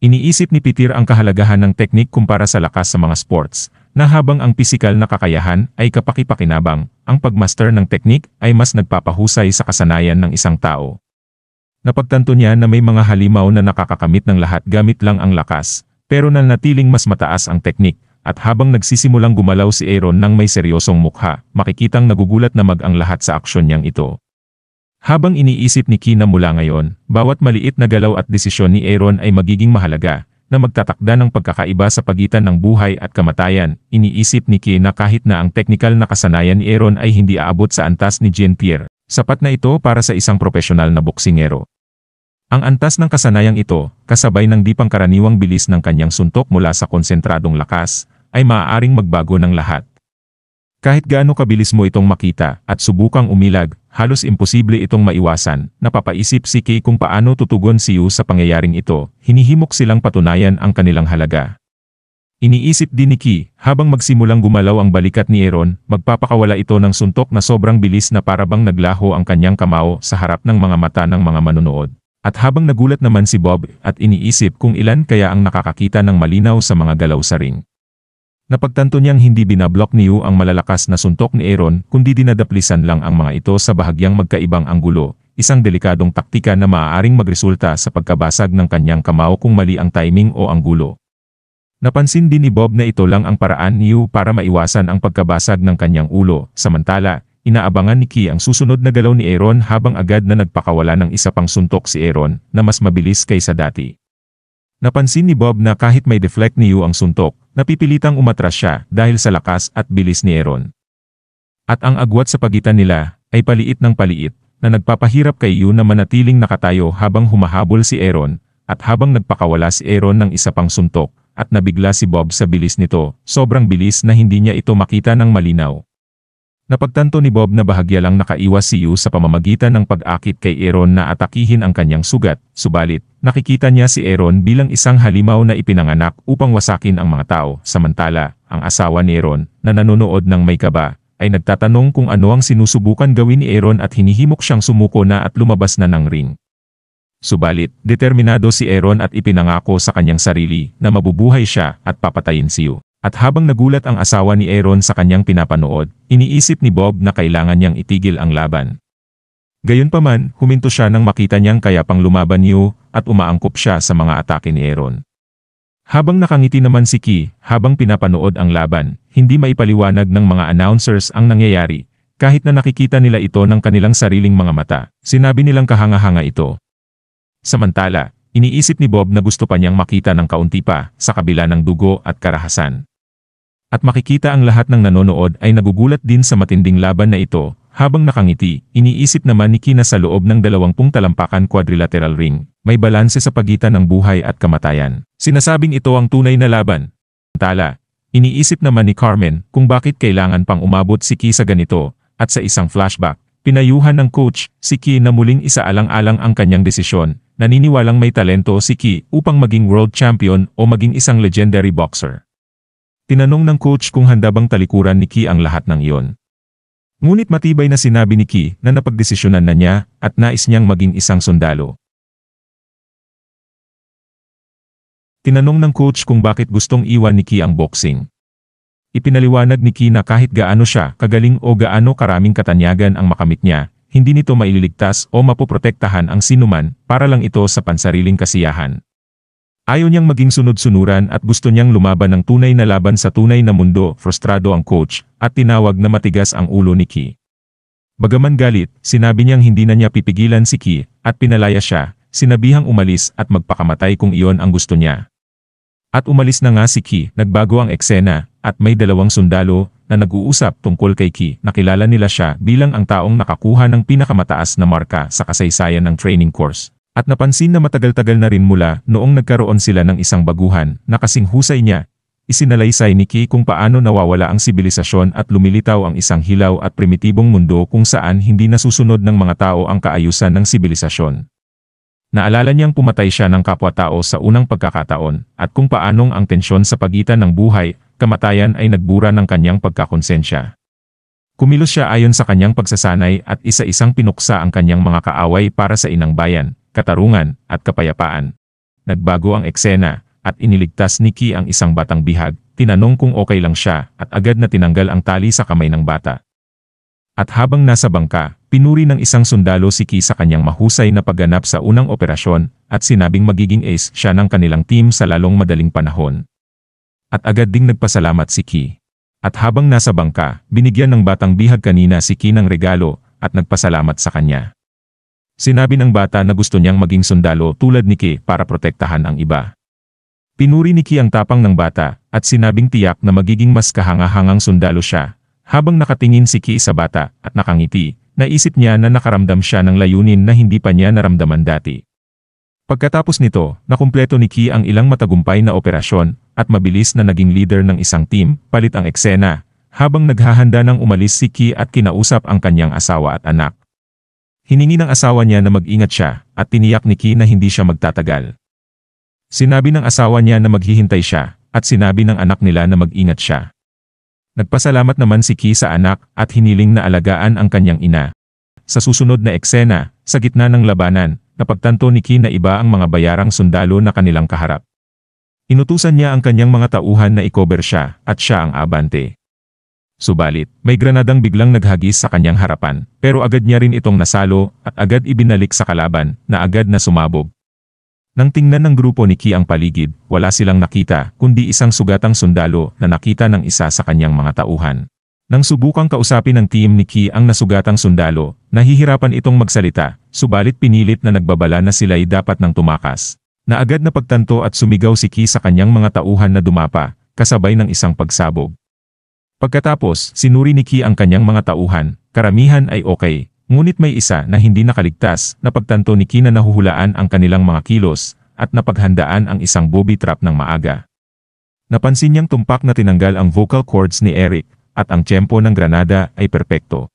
Iniisip ni Peter ang kahalagahan ng teknik kumpara sa lakas sa mga sports, na habang ang pisikal na kakayahan ay kapakipakinabang, ang pagmaster ng teknik ay mas nagpapahusay sa kasanayan ng isang tao. Napagtanto niya na may mga halimaw na nakakakamit ng lahat gamit lang ang lakas, pero nanatiling mas mataas ang teknik, at habang nagsisimulang gumalaw si Aaron ng may seryosong mukha, makikitang nagugulat na mag ang lahat sa aksyon niyang ito. Habang iniisip ni Kina mula ngayon, bawat maliit na galaw at desisyon ni Aaron ay magiging mahalaga, na magtatakda ng pagkakaiba sa pagitan ng buhay at kamatayan. Iniisip ni Ki na kahit na ang teknikal na kasanayan ni Aaron ay hindi aabot sa antas ni Jean-Pierre, sapat na ito para sa isang profesional na boksingero. Ang antas ng kasanayang ito, kasabay ng di pangkaraniwang bilis ng kanyang suntok mula sa konsentradong lakas, ay maaaring magbago ng lahat. Kahit gaano kabilis mo itong makita at subukang umilag, halos imposible itong maiwasan. Napapaisip si Kay kung paano tutugon si Yu sa pangyayaring ito, hinihimok silang patunayan ang kanilang halaga. Iniisip din ni Ki, habang magsimulang gumalaw ang balikat ni Aaron, magpapakawala ito ng suntok na sobrang bilis na parabang naglaho ang kanyang kamao sa harap ng mga mata ng mga manunood. At habang nagulat naman si Bob at iniisip kung ilan kaya ang nakakakita ng malinaw sa mga galaw sa ring. Napagtanto niyang hindi binablock ni Yu ang malalakas na suntok ni Aaron kundi dinadaplisan lang ang mga ito sa bahagyang magkaibang anggulo, isang delikadong taktika na maaaring magresulta sa pagkabasag ng kanyang kamao kung mali ang timing o anggulo. Napansin din ni Bob na ito lang ang paraan ni Yu para maiwasan ang pagkabasag ng kanyang ulo, samantala, inaabangan ni Ki ang susunod na galaw ni Aaron habang agad na nagpakawala ng isa pang suntok si Aaron na mas mabilis kaysa dati. Napansin ni Bob na kahit may deflect ni Yu ang suntok, napipilitang umatras siya dahil sa lakas at bilis ni Aaron. At ang agwat sa pagitan nila ay paliit ng paliit na nagpapahirap kay Yu na manatiling nakatayo habang humahabol si Aaron at habang nagpakawala si Aaron ng isa pang suntok at nabigla si Bob sa bilis nito, sobrang bilis na hindi niya ito makita ng malinaw. Napagtanto ni Bob na bahagya lang nakaiwas si Yu sa pamamagitan ng pag-akit kay Aaron na atakihin ang kanyang sugat, subalit, nakikita niya si Aaron bilang isang halimaw na ipinanganak upang wasakin ang mga tao, samantala, ang asawa ni Aaron, na nanonood ng may kaba, ay nagtatanong kung ano ang sinusubukan gawin ni Aaron at hinihimok siyang sumuko na at lumabas na ng ring. Subalit, determinado si Aaron at ipinangako sa kanyang sarili na mabubuhay siya at papatayin si Yu. At habang nagulat ang asawa ni Aaron sa kanyang pinapanood, iniisip ni Bob na kailangan niyang itigil ang laban. Gayunpaman, huminto siya nang makita niyang kaya pang lumaban niyo at umaangkop siya sa mga atake ni Aaron. Habang nakangiti naman si Ki, habang pinapanood ang laban, hindi maipaliwanag ng mga announcers ang nangyayari, kahit na nakikita nila ito ng kanilang sariling mga mata. Sinabi nilang kahanga-hanga ito. Samantala, iniisip ni Bob na gusto pa niyang makita ng kaunti pa sa kabila ng dugo at karahasan. At makikita ang lahat ng nanonood ay nagugulat din sa matinding laban na ito, habang nakangiti, iniisip naman ni Kina sa loob ng dalawampung talampakan quadrilateral ring, may balanse sa pagitan ng buhay at kamatayan. Sinasabing ito ang tunay na laban. Tala, iniisip naman ni Carmen kung bakit kailangan pang umabot si Ki sa ganito, at sa isang flashback, pinayuhan ng coach si Ki na muling isaalang-alang ang kanyang desisyon, naniniwalang may talento si Ki upang maging world champion o maging isang legendary boxer. Tinanong ng coach kung handa bang talikuran ni Ki ang lahat ng iyon. Ngunit matibay na sinabi ni Ki na napagdesisyonan na niya at nais niyang maging isang sundalo. Tinanong ng coach kung bakit gustong iwan ni Ki ang boxing. Ipinaliwanag ni Ki na kahit gaano siya kagaling o gaano karaming katanyagan ang makamit niya, hindi nito maililigtas o mapoprotektahan ang sinuman para lang ito sa pansariling kasiyahan. Ayaw niyang maging sunod-sunuran at gusto niyang lumaban ng tunay na laban sa tunay na mundo, frustrado ang coach, at tinawag na matigas ang ulo ni Ki. Bagaman galit, sinabi niyang hindi na niya pipigilan si Ki, at pinalaya siya, sinabihang umalis at magpakamatay kung iyon ang gusto niya. At umalis na nga si Ki, nagbago ang eksena, at may dalawang sundalo na nag-uusap tungkol kay Ki. Nakilala nila siya bilang ang taong nakakuha ng pinakamataas na marka sa kasaysayan ng training course. At napansin na matagal-tagal na rin mula noong nagkaroon sila ng isang baguhan na kasing husay niya, isinalaysay ni Ki kung paano nawawala ang sibilisasyon at lumilitaw ang isang hilaw at primitibong mundo kung saan hindi nasusunod ng mga tao ang kaayusan ng sibilisasyon. Naalala niyang pumatay siya ng kapwa-tao sa unang pagkakataon at kung paanong ang tensyon sa pagitan ng buhay, kamatayan ay nagbura ng kanyang pagkakonsensya. Kumilos siya ayon sa kanyang pagsasanay at isa-isang pinuksa ang kanyang mga kaaway para sa inang bayan, katarungan, at kapayapaan. Nagbago ang eksena, at iniligtas ni Ki ang isang batang bihag, tinanong kung okay lang siya, at agad na tinanggal ang tali sa kamay ng bata. At habang nasa bangka, pinuri ng isang sundalo si Ki sa kanyang mahusay na pagganap sa unang operasyon, at sinabing magiging ace siya ng kanilang team sa lalong madaling panahon. At agad ding nagpasalamat si Ki. At habang nasa bangka, binigyan ng batang bihag kanina si Ki ng regalo, at nagpasalamat sa kanya. Sinabi ng bata na gusto niyang maging sundalo tulad ni Ki para protektahan ang iba. Pinuri ni Ki ang tapang ng bata, at sinabing tiyak na magiging mas kahangahangang sundalo siya. Habang nakatingin si Ki sa bata, at nakangiti, naisip niya na nakaramdam siya ng layunin na hindi pa niya naramdaman dati. Pagkatapos nito, nakumpleto ni Ki ang ilang matagumpay na operasyon, at mabilis na naging leader ng isang team, palit ang eksena, habang naghahanda ng umalis si Ki at kinausap ang kanyang asawa at anak. Hiningi ng asawa niya na mag-ingat siya, at tiniyak ni Ki na hindi siya magtatagal. Sinabi ng asawa niya na maghihintay siya, at sinabi ng anak nila na mag-ingat siya. Nagpasalamat naman si Ki sa anak at hiniling na alagaan ang kanyang ina. Sa susunod na eksena, sa gitna ng labanan, napagtanto ni Ki na iba ang mga bayarang sundalo na kanilang kaharap. Inutusan niya ang kanyang mga tauhan na i-cover siya, at siya ang abante. Subalit, may granadang biglang naghagis sa kanyang harapan, pero agad niya rin itong nasalo at agad ibinalik sa kalaban na agad na sumabog. Nang tingnan ng grupo ni Ki ang paligid, wala silang nakita, kundi isang sugatang sundalo na nakita ng isa sa kanyang mga tauhan. Nang subukang kausapin ng team ni Ki ang nasugatang sundalo, nahihirapan itong magsalita, subalit pinilit na nagbabala na sila'y dapat nang tumakas. Na agad na pagtanto at sumigaw si Ki sa kanyang mga tauhan na dumapa, kasabay ng isang pagsabog. Pagkatapos, sinuri ni Ki ang kanyang mga tauhan, karamihan ay okay, Ngunit may isa na hindi nakaligtas na pagtanto ni Kina nahuhulaan ang kanilang mga kilos at napaghandaan ang isang booby trap ng maaga. Napansin niyang tumpak na tinanggal ang vocal cords ni Eric at ang tiyempo ng granada ay perpekto.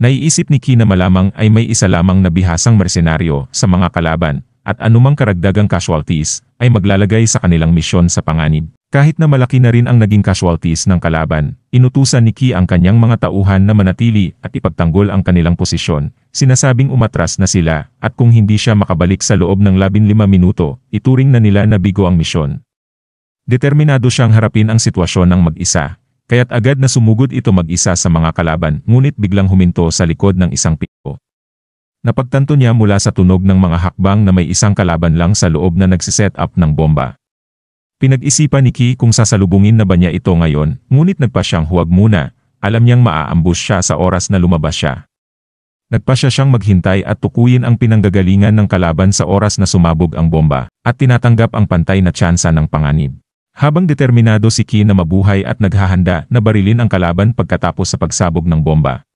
Naiisip ni Kina malamang ay may isa lamang na bihasang mersenaryo sa mga kalaban at anumang karagdagang casualties ay maglalagay sa kanilang misyon sa panganib. Kahit na malaki na rin ang naging casualties ng kalaban, inutusan ni Ki ang kanyang mga tauhan na manatili at ipagtanggol ang kanilang posisyon, sinasabing umatras na sila at kung hindi siya makabalik sa loob ng 15 minuto, ituring na nila na bigo ang misyon. Determinado siyang harapin ang sitwasyon ng mag-isa, kaya't agad na sumugod ito mag-isa sa mga kalaban ngunit biglang huminto sa likod ng isang piko. Napagtanto niya mula sa tunog ng mga hakbang na may isang kalaban lang sa loob na nagsiset up ng bomba. Pinag-isipan ni Ki kung sasalubungin na ba niya ito ngayon, ngunit nagpa siyang huwag muna, alam niyang maaambus siya sa oras na lumabas siya. Nagpa siya siyang maghintay at tukuyin ang pinanggagalingan ng kalaban sa oras na sumabog ang bomba, at tinatanggap ang pantay na tsansa ng panganib. Habang determinado si Ki na mabuhay at naghahanda na barilin ang kalaban pagkatapos sa pagsabog ng bomba.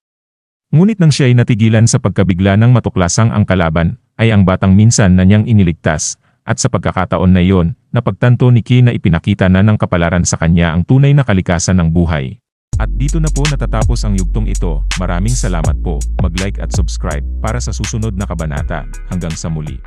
Ngunit nang siya ay natigilan sa pagkabigla ng matuklasang ang kalaban, ay ang batang minsan na niyang iniligtas, at sa pagkakataon na iyon, napagtanto ni Ki na ipinakita na ng kapalaran sa kanya ang tunay na kalikasan ng buhay. At dito na po natatapos ang yugtong ito. Maraming salamat po. Mag-like at subscribe para sa susunod na kabanata. Hanggang sa muli.